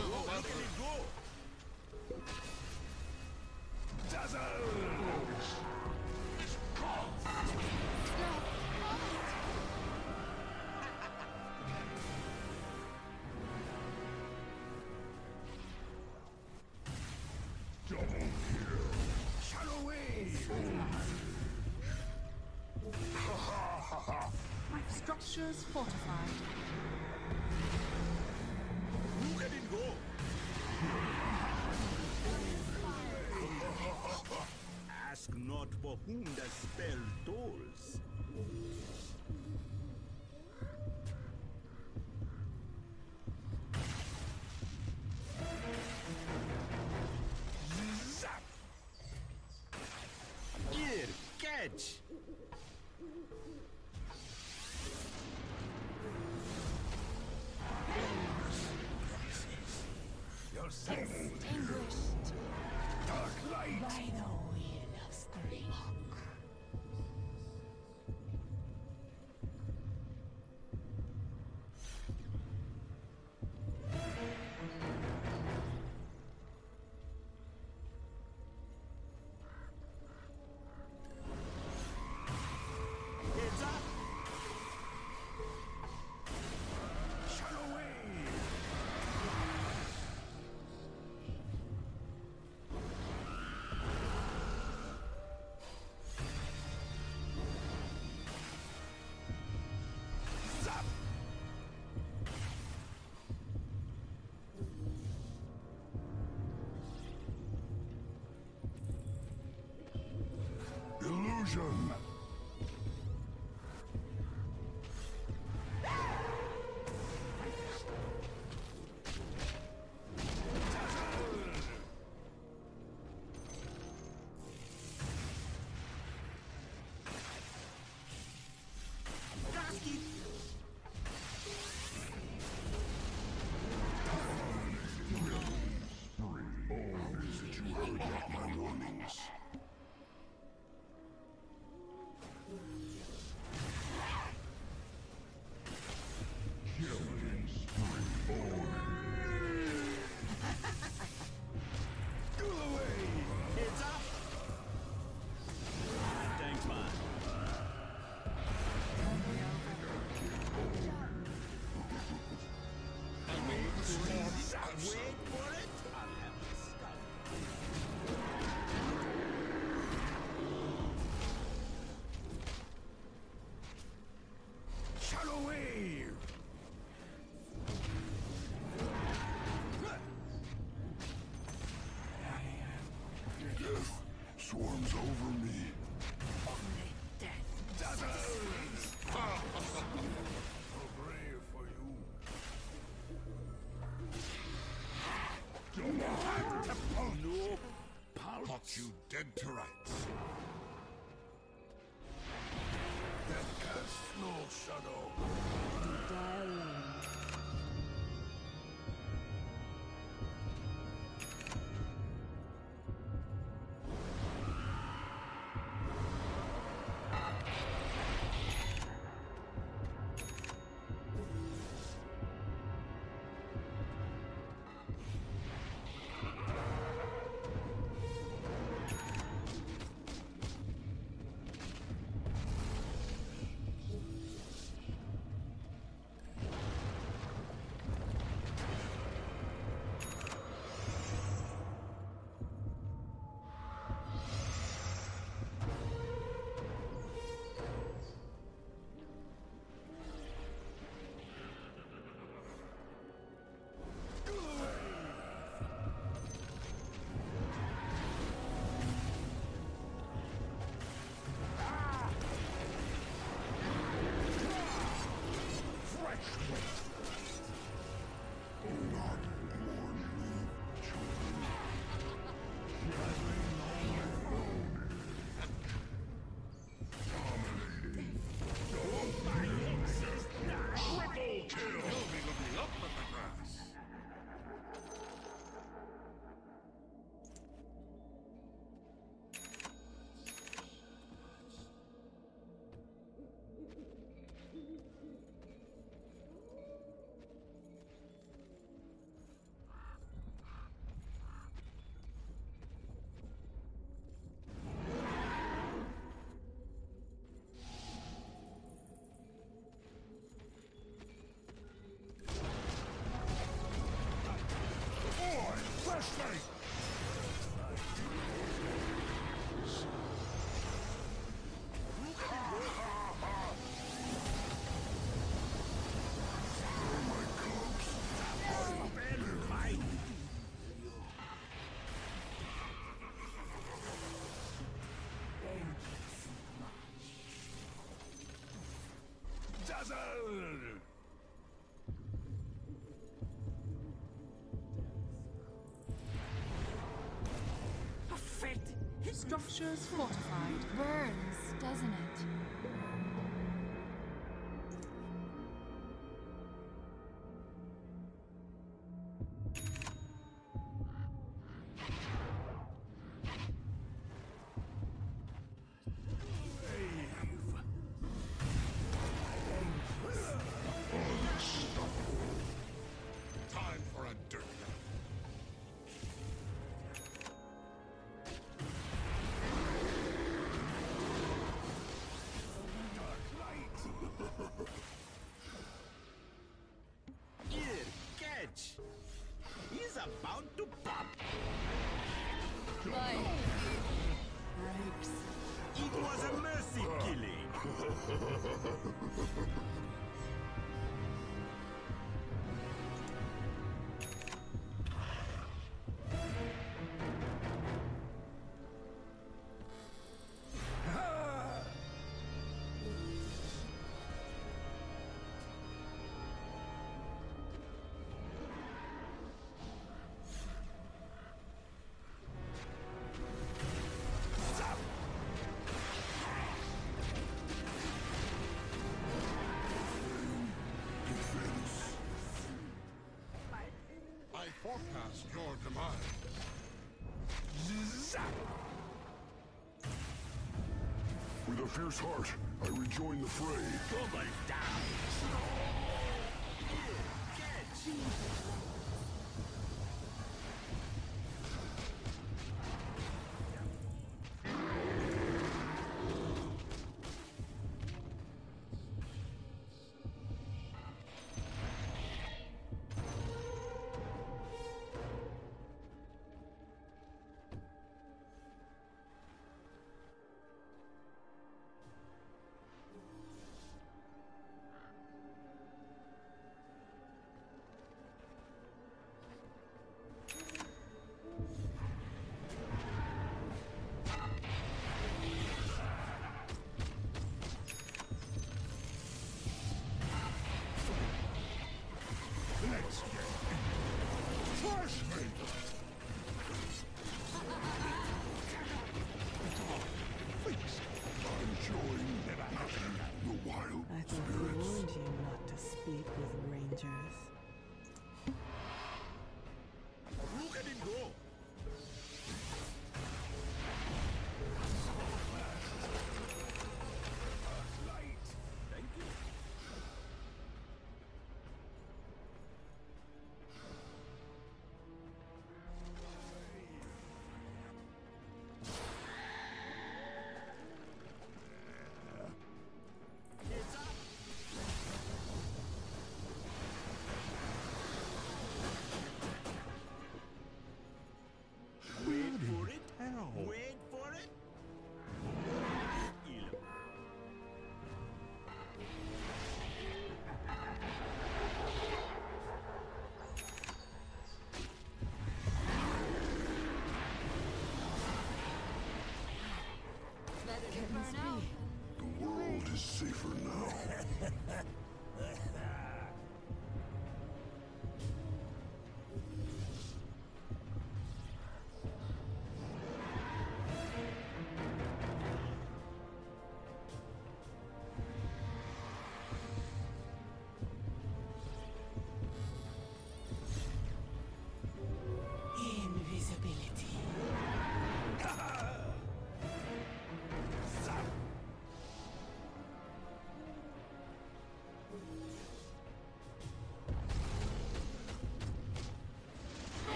Oh, look structure's fortified. profundas perdoas. Zap! Gear, catch! Explosion! dead to right. Ready! structures fortified. Burns, doesn't it? It was a mercy killing. forecast your demise. With a fierce heart, I rejoin the fray. Double down! Get. Slayer.